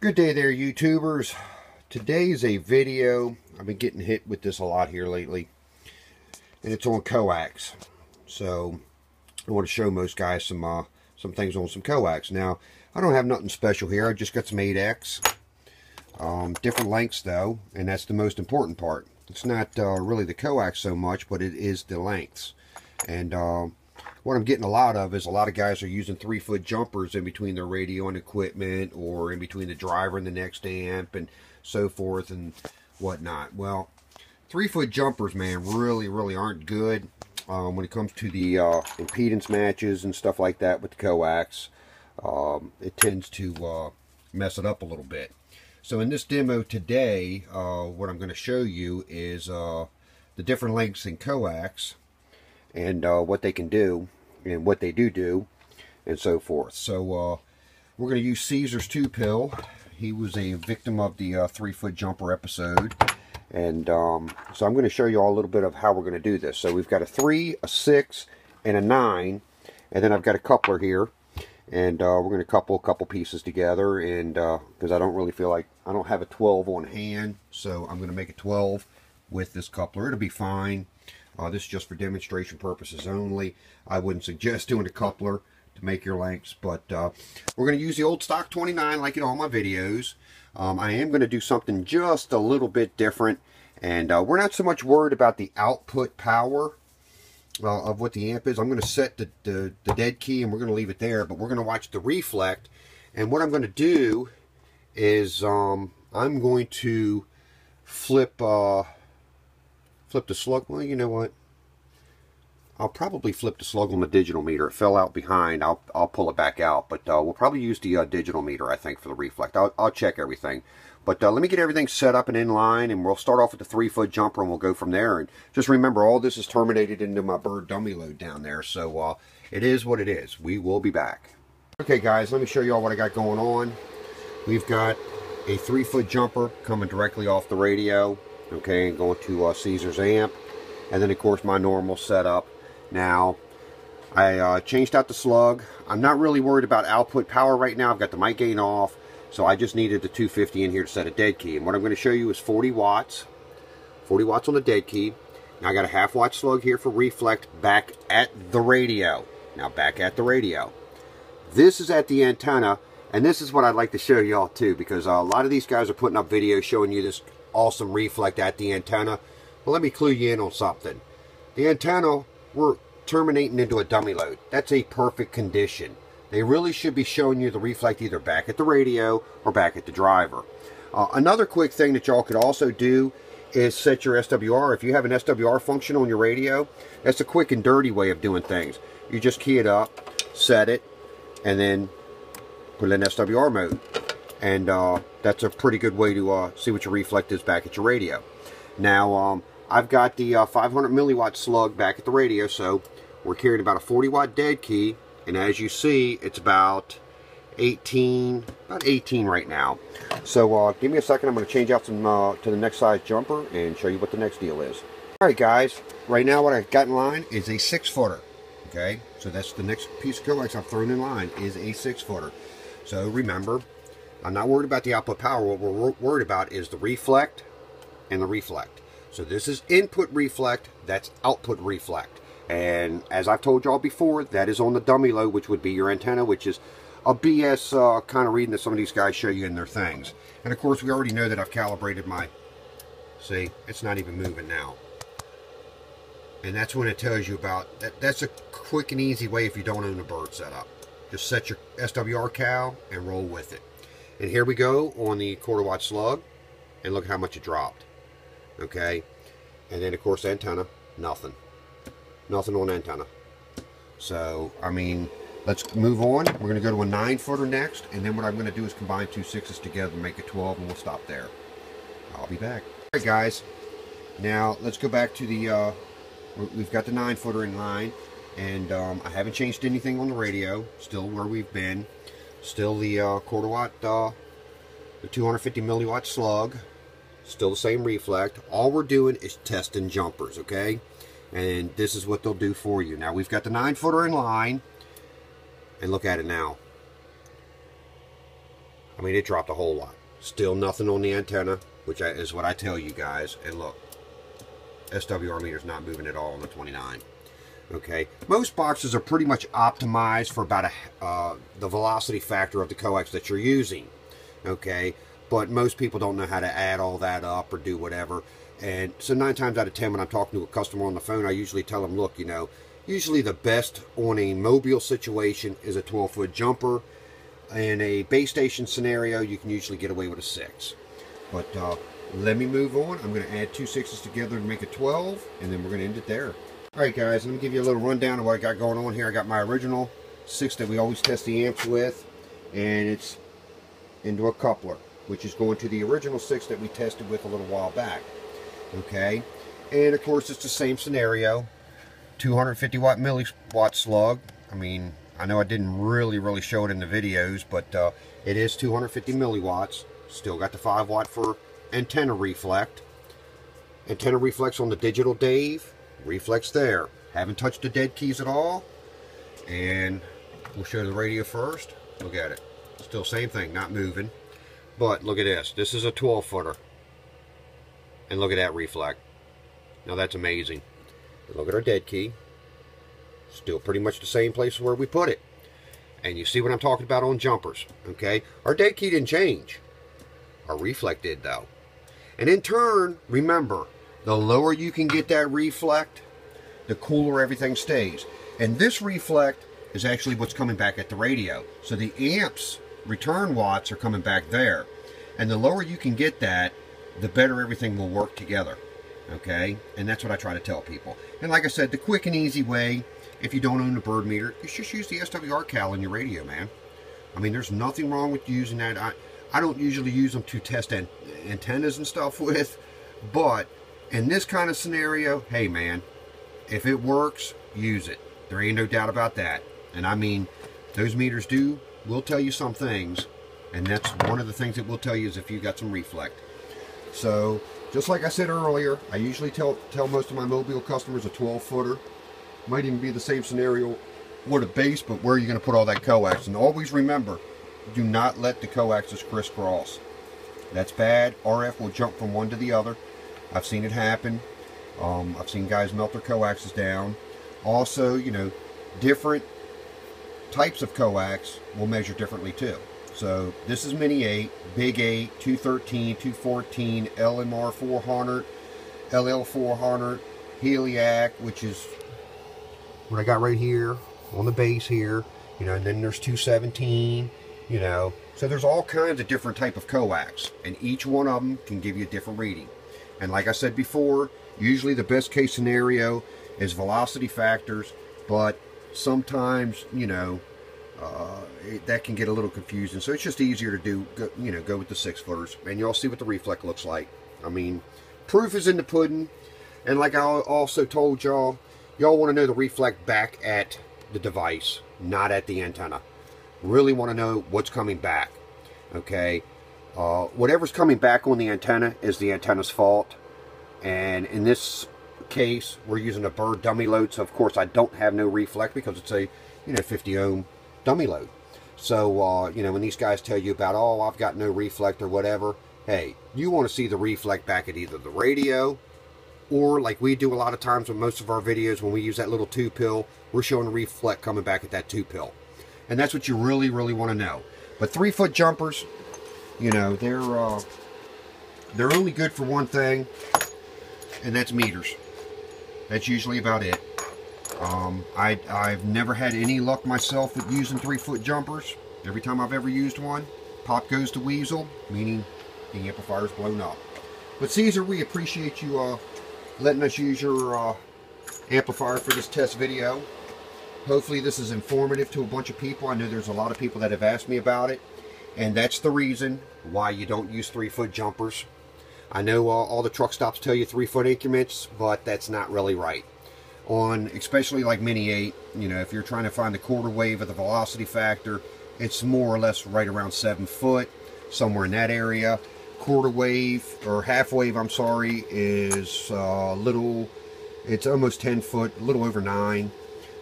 Good day there, YouTubers. Today's a video, I've been getting hit with this a lot here lately, and it's on coax. So, I want to show most guys some uh, some things on some coax. Now, I don't have nothing special here, I just got some 8X. Um, different lengths though, and that's the most important part. It's not uh, really the coax so much, but it is the lengths. And uh, what I'm getting a lot of is a lot of guys are using three foot jumpers in between their radio and equipment or in between the driver and the next amp and so forth and whatnot. Well, three foot jumpers, man, really, really aren't good um, when it comes to the uh, impedance matches and stuff like that with the coax. Um, it tends to uh, mess it up a little bit. So in this demo today, uh, what I'm going to show you is uh, the different lengths in coax and uh, what they can do and what they do do and so forth. So uh, we're going to use Caesar's 2 pill. He was a victim of the uh, three foot jumper episode. And um, so I'm going to show you all a little bit of how we're going to do this. So we've got a 3, a 6, and a 9. And then I've got a coupler here. And uh, we're going to couple a couple pieces together. And because uh, I don't really feel like, I don't have a 12 on hand. So I'm going to make a 12 with this coupler. It'll be fine. Uh, this is just for demonstration purposes only. I wouldn't suggest doing a coupler to make your lengths, but uh, we're going to use the old stock 29 like in all my videos. Um, I am going to do something just a little bit different, and uh, we're not so much worried about the output power uh, of what the amp is. I'm going to set the, the, the dead key, and we're going to leave it there, but we're going to watch the reflect, and what I'm going to do is um, I'm going to flip uh, flip the slug. Well, you know what? I'll probably flip the slug on the digital meter. It fell out behind. I'll, I'll pull it back out. But uh, we'll probably use the uh, digital meter, I think, for the reflect. I'll, I'll check everything. But uh, let me get everything set up and in line, and we'll start off with the three-foot jumper, and we'll go from there. And just remember, all this is terminated into my bird dummy load down there. So uh, it is what it is. We will be back. Okay, guys, let me show you all what I got going on. We've got a three-foot jumper coming directly off the radio okay going to uh, Caesar's amp. And then of course my normal setup. Now I uh, changed out the slug. I'm not really worried about output power right now. I've got the mic gain off. So I just needed the 250 in here to set a dead key. And what I'm going to show you is 40 watts. 40 watts on the dead key. Now I got a half watt slug here for reflect back at the radio. Now back at the radio. This is at the antenna. And this is what I'd like to show y'all too because uh, a lot of these guys are putting up videos showing you this awesome reflect at the antenna. Well, let me clue you in on something. The antenna, we're terminating into a dummy load. That's a perfect condition. They really should be showing you the reflect either back at the radio or back at the driver. Uh, another quick thing that y'all could also do is set your SWR. If you have an SWR function on your radio, that's a quick and dirty way of doing things. You just key it up, set it, and then put it in SWR mode and uh, that's a pretty good way to uh, see what your reflect is back at your radio. Now, um, I've got the uh, 500 milliwatt slug back at the radio, so we're carrying about a 40 watt dead key, and as you see, it's about 18, about 18 right now. So uh, give me a second, I'm going to change out some uh, to the next size jumper and show you what the next deal is. Alright guys, right now what I've got in line is a 6 footer. Okay, so that's the next piece of coax I've thrown in line is a 6 footer. So remember, I'm not worried about the output power. What we're worried about is the reflect and the reflect. So this is input reflect, that's output reflect. And as I've told y'all before, that is on the dummy load, which would be your antenna, which is a BS uh, kind of reading that some of these guys show you in their things. And of course, we already know that I've calibrated my, see, it's not even moving now. And that's when it tells you about, that, that's a quick and easy way if you don't own a bird setup. Just set your SWR cal and roll with it. And here we go on the quarter watt slug. And look how much it dropped. Okay. And then, of course, antenna. Nothing. Nothing on antenna. So, I mean, let's move on. We're going to go to a 9 footer next. And then what I'm going to do is combine two sixes together and make a 12. And we'll stop there. I'll be back. Alright, guys. Now, let's go back to the... Uh, we've got the 9 footer in line. And um, I haven't changed anything on the radio. Still where we've been. Still the uh, quarter watt, uh, the 250 milliwatt slug. Still the same reflect. All we're doing is testing jumpers, okay? And this is what they'll do for you. Now, we've got the 9 footer in line. And look at it now. I mean, it dropped a whole lot. Still nothing on the antenna, which is what I tell you guys. And look, SWR meter's not moving at all on the 29. Okay, most boxes are pretty much optimized for about a, uh, the velocity factor of the coax that you're using. Okay, but most people don't know how to add all that up or do whatever. And so nine times out of ten, when I'm talking to a customer on the phone, I usually tell them, look, you know, usually the best on a mobile situation is a 12 foot jumper. In a base station scenario, you can usually get away with a six. But uh, let me move on. I'm going to add two sixes together to make a 12, and then we're going to end it there. All right, guys, let me give you a little rundown of what I got going on here. I got my original six that we always test the amps with, and it's into a coupler, which is going to the original six that we tested with a little while back. Okay, and of course, it's the same scenario 250 watt milliwatt slug. I mean, I know I didn't really, really show it in the videos, but uh, it is 250 milliwatts. Still got the 5 watt for antenna reflect. Antenna reflex on the digital Dave. Reflex there. Haven't touched the dead keys at all. And we'll show the radio first. Look at it. Still same thing, not moving. But look at this. This is a 12 footer. And look at that reflect. Now that's amazing. look at our dead key. Still pretty much the same place where we put it. And you see what I'm talking about on jumpers. Okay. Our dead key didn't change. Our reflect did though. And in turn, remember, the lower you can get that reflect, the cooler everything stays. And this reflect is actually what's coming back at the radio. So the amps return watts are coming back there. And the lower you can get that, the better everything will work together. Okay? And that's what I try to tell people. And like I said, the quick and easy way, if you don't own a bird meter, is just use the SWR cal in your radio, man. I mean, there's nothing wrong with using that. I, I don't usually use them to test an antennas and stuff with, but in this kind of scenario, hey man, if it works, use it. There ain't no doubt about that. And I mean, those meters do, will tell you some things, and that's one of the things that will tell you is if you got some reflect. So, just like I said earlier, I usually tell, tell most of my mobile customers a 12 footer. Might even be the same scenario with a base, but where are you going to put all that coax? And always remember, do not let the coaxes crisscross. That's bad. RF will jump from one to the other. I've seen it happen. Um, I've seen guys melt their coaxes down. Also, you know, different types of coax will measure differently too. So this is Mini 8, Big 8, 213, 214, LMR 400, LL 400, Heliax, which is what I got right here on the base here. You know, and then there's 217, you know. So there's all kinds of different type of coax, and each one of them can give you a different reading. And like I said before, usually the best case scenario is velocity factors, but sometimes, you know, uh, it, that can get a little confusing. So it's just easier to do, go, you know, go with the six footers. And you'll see what the reflect looks like. I mean, proof is in the pudding. And like I also told y'all, y'all want to know the reflect back at the device, not at the antenna really want to know what's coming back. Okay, uh, whatever's coming back on the antenna is the antenna's fault. And in this case, we're using a bird dummy load. So of course I don't have no reflect because it's a, you know, 50 ohm dummy load. So, uh, you know, when these guys tell you about, oh, I've got no reflect or whatever, hey, you want to see the reflect back at either the radio or like we do a lot of times with most of our videos when we use that little two pill, we're showing the reflect coming back at that two pill. And that's what you really, really want to know. But three foot jumpers, you know, they're uh, they're only good for one thing, and that's meters. That's usually about it. Um, I, I've never had any luck myself with using three foot jumpers. Every time I've ever used one, pop goes to weasel, meaning the amplifier's blown up. But Caesar, we appreciate you uh, letting us use your uh, amplifier for this test video. Hopefully this is informative to a bunch of people. I know there's a lot of people that have asked me about it. And that's the reason why you don't use three-foot jumpers. I know uh, all the truck stops tell you three-foot increments, but that's not really right. On, especially like Mini 8, you know, if you're trying to find the quarter wave of the velocity factor, it's more or less right around 7 foot, somewhere in that area. Quarter wave, or half wave, I'm sorry, is a uh, little, it's almost 10 foot, a little over 9.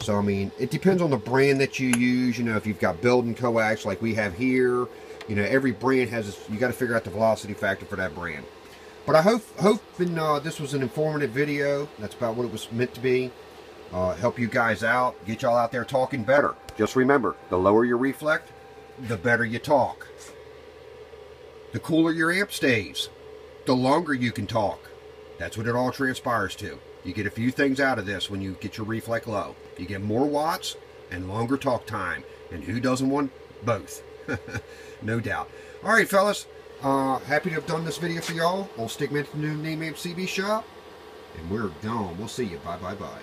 So, I mean, it depends on the brand that you use. You know, if you've got Belden coax like we have here, You know, every brand has, you got to figure out the velocity factor for that brand. But I hope, hoping uh, this was an informative video. That's about what it was meant to be. Uh, help you guys out, get y'all out there talking better. Just remember, the lower your reflect, the better you talk. The cooler your amp stays, the longer you can talk. That's what it all transpires to. You get a few things out of this when you get your reflect low. You get more watts and longer talk time. And who doesn't want both? no doubt. All right, fellas. Uh, happy to have done this video for y'all. Old Stickman from NoName CB Shop. And we're gone. We'll see you. Bye, bye, bye.